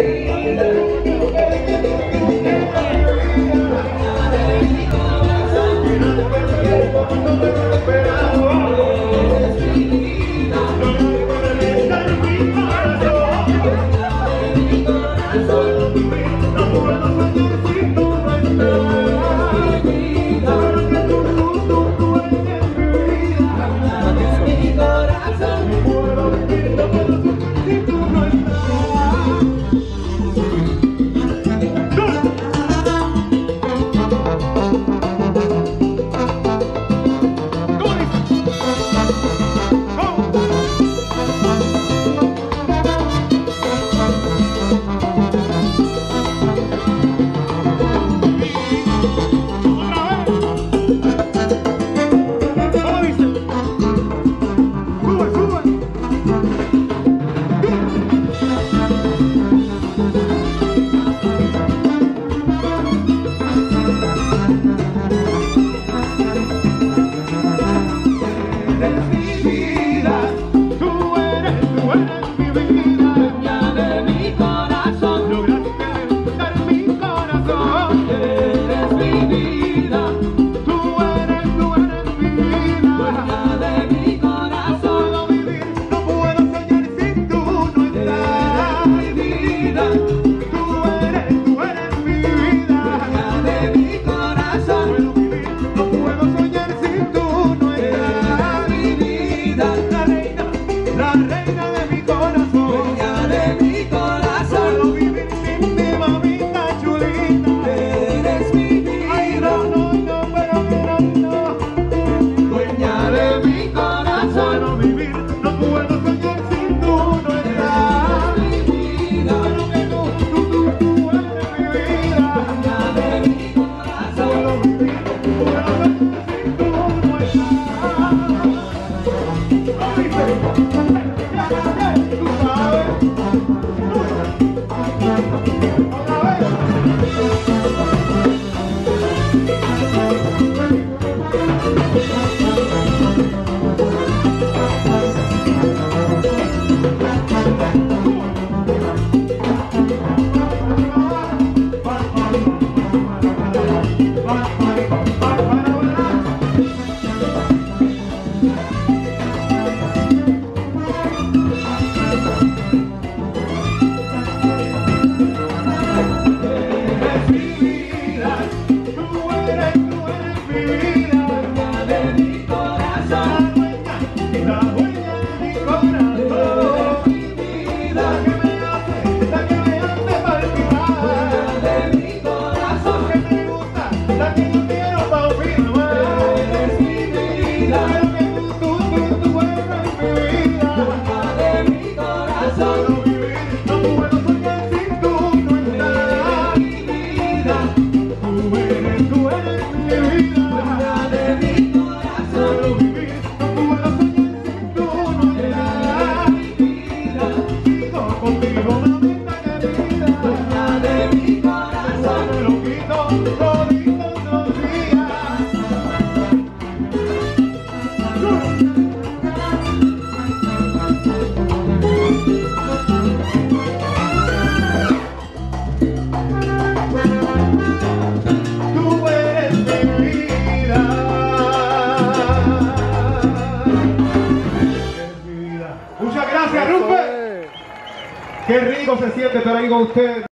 Gracias. Vamos Olá, Qué rico se siente estar ahí con usted.